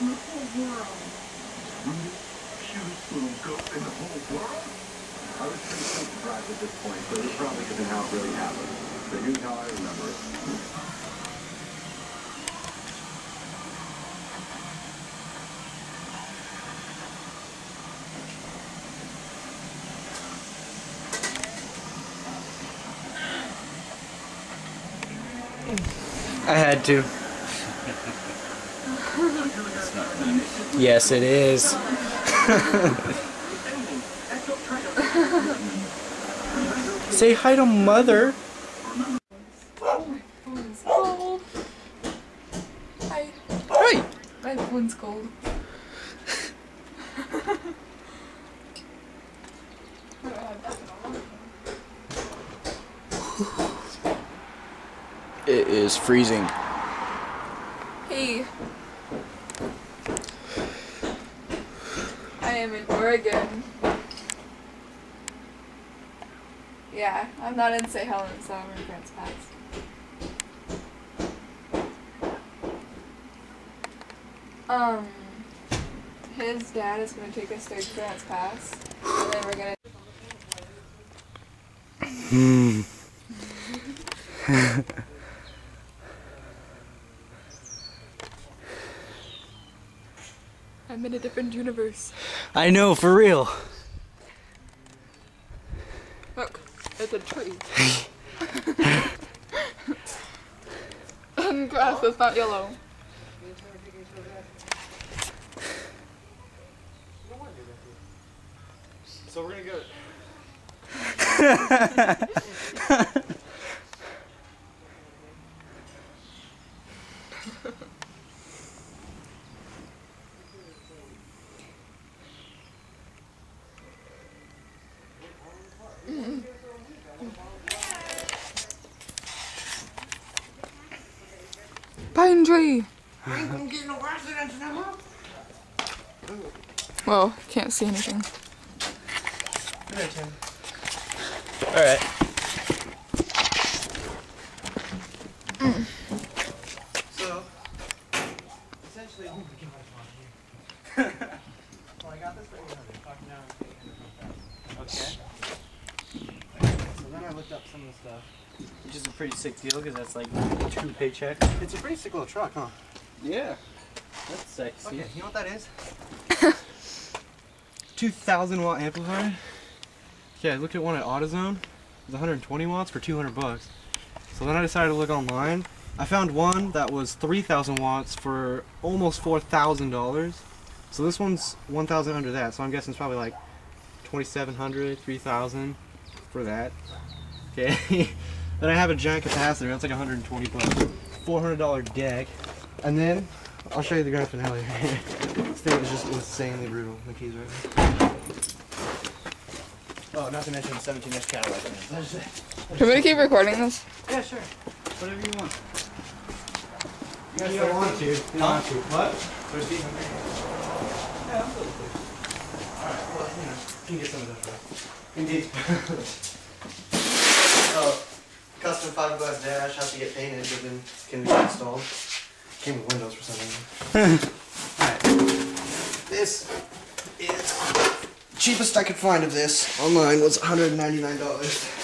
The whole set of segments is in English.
Cutest little goat in the whole world. I was pretty surprised at this point, but it probably isn't how it really happened. But here's how I remember it. I had to. Yes, it is. Say hi to mother. phone's. Hi. Hi. My phone's cold. It is freezing. Hey. Am in Oregon. Yeah, I'm not in St. Helens, so I'm in Grants Pass. Um, his dad is gonna take us to Grants Pass, and then we're gonna. Hmm. I'm in a different universe. I know, for real. Look, it's a tree. Um, and grass is not yellow. So we're gonna go. Pine tree. Whoa, can't see anything. All right. So, essentially, oh my gosh, well, I got this right here. Fuck now. Okay. So then I looked up some of the stuff. Which is a pretty sick deal because that's like two paychecks. It's a pretty sick little truck, huh? Yeah. That's sexy. Okay, you know what that is? 2,000 watt amplifier. Yeah, I looked at one at AutoZone. It was 120 watts for 200 bucks. So then I decided to look online. I found one that was 3,000 watts for almost $4,000. So this one's 1,000 under that. So I'm guessing it's probably like 2,700, 3,000 for that. Okay. Then I have a giant capacitor. That's like 120 bucks. $400 deck. And then I'll show you the grand finale. this thing is just insanely brutal. The keys right there. Oh, not to mention 17 inch Cadillac. Can we keep recording this? Yeah, sure. Whatever you want. You guys don't want to. You don't want to. What? There's beef. Yeah, I'm totally cool. Alright, well, you know, you can get some of this, right? Indeed. oh, custom fiberglass dash has to get painted, but then can be installed. Came with windows for some reason. Alright. This is cheapest I could find of this online was $199.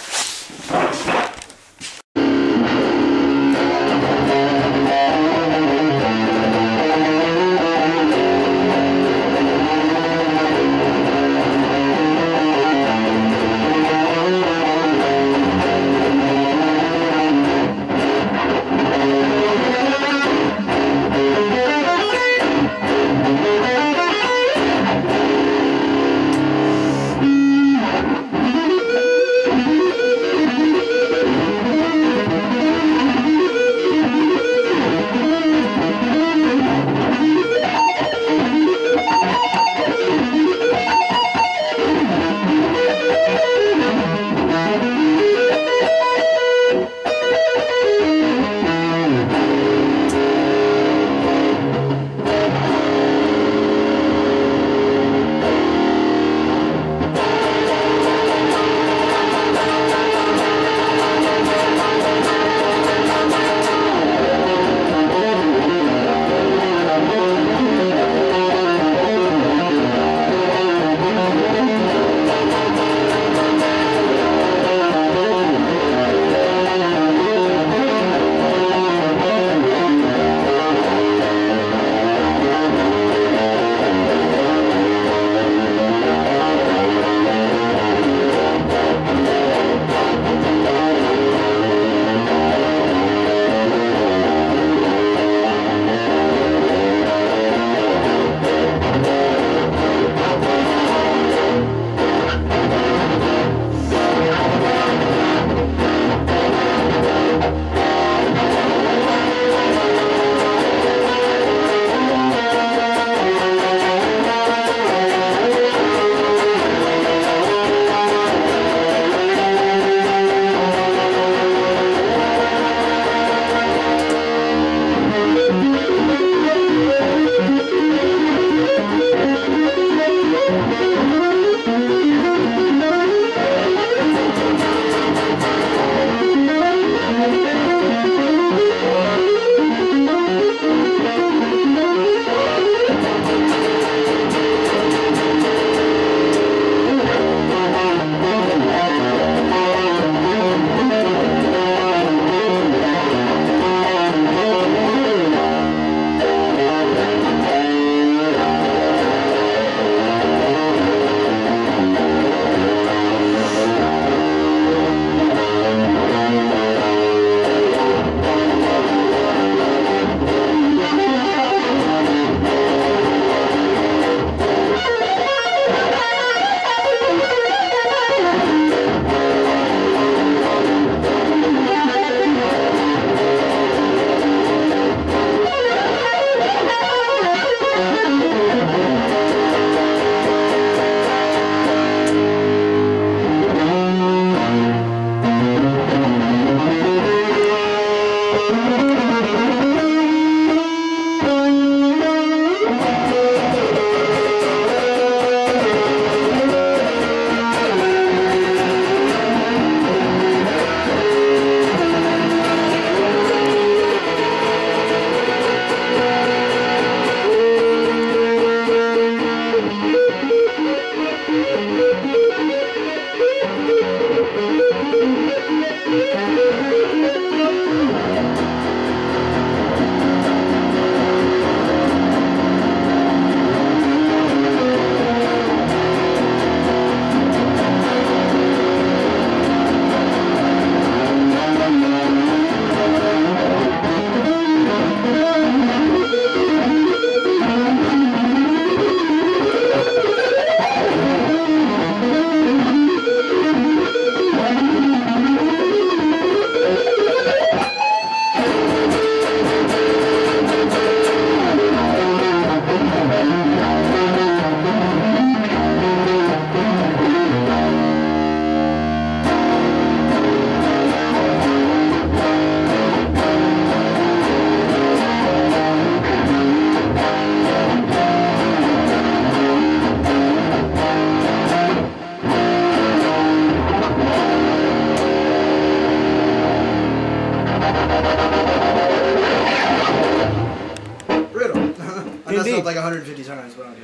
like 150 times, but I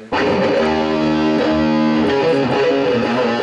don't.